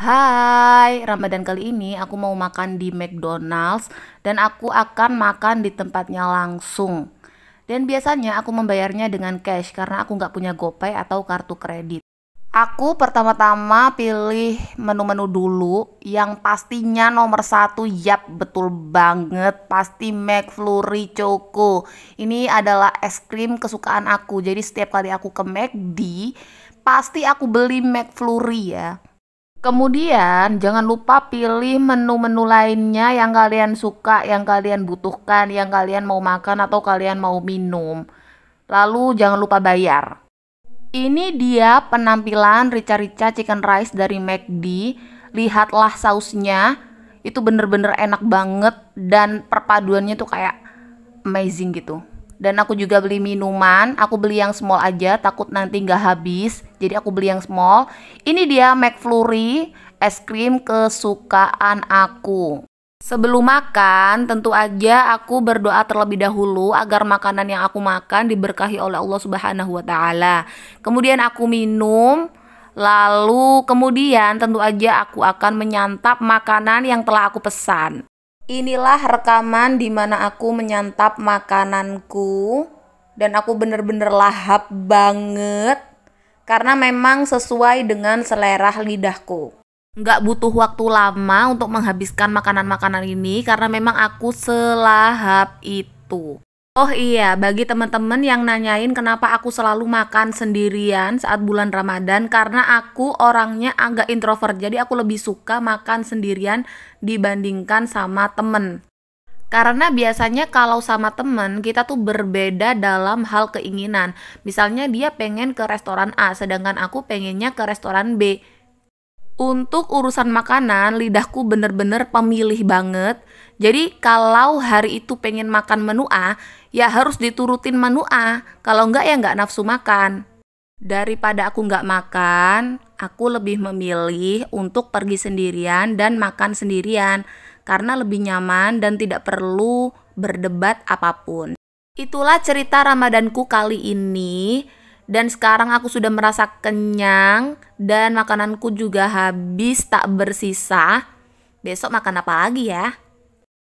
Hai, Ramadan kali ini aku mau makan di McDonald's dan aku akan makan di tempatnya langsung. Dan biasanya aku membayarnya dengan cash karena aku nggak punya GoPay atau kartu kredit. Aku pertama-tama pilih menu-menu dulu yang pastinya nomor satu yap betul banget pasti McFlurry Choco. Ini adalah es krim kesukaan aku jadi setiap kali aku ke McD pasti aku beli McFlurry ya. Kemudian jangan lupa pilih menu-menu lainnya yang kalian suka, yang kalian butuhkan, yang kalian mau makan atau kalian mau minum. Lalu jangan lupa bayar. Ini dia penampilan rica-rica chicken rice dari McD. Lihatlah sausnya. Itu bener-bener enak banget dan perpaduannya tuh kayak amazing gitu dan aku juga beli minuman aku beli yang small aja takut nanti nggak habis jadi aku beli yang small ini dia McFlurry es krim kesukaan aku Sebelum makan, tentu aja aku berdoa terlebih dahulu agar makanan yang aku makan diberkahi oleh Allah Subhanahu wa taala. Kemudian aku minum, lalu kemudian tentu aja aku akan menyantap makanan yang telah aku pesan. Inilah rekaman di mana aku menyantap makananku dan aku bener-bener lahap banget karena memang sesuai dengan selera lidahku. Nggak butuh waktu lama untuk menghabiskan makanan-makanan ini karena memang aku selahap itu. Oh iya, bagi teman-teman yang nanyain kenapa aku selalu makan sendirian saat bulan Ramadan karena aku orangnya agak introvert. Jadi aku lebih suka makan sendirian dibandingkan sama temen. Karena biasanya kalau sama temen kita tuh berbeda dalam hal keinginan. Misalnya dia pengen ke restoran A, sedangkan aku pengennya ke restoran B. Untuk urusan makanan, lidahku bener-bener pemilih banget. Jadi kalau hari itu pengen makan menu A, ya harus diturutin menu A. Kalau enggak ya enggak nafsu makan. Daripada aku enggak makan, aku lebih memilih untuk pergi sendirian dan makan sendirian. Karena lebih nyaman dan tidak perlu berdebat apa pun. Itulah cerita Ramadanku kali ini dan sekarang aku sudah merasa kenyang dan makananku juga habis tak bersisa. Besok makan apa lagi ya?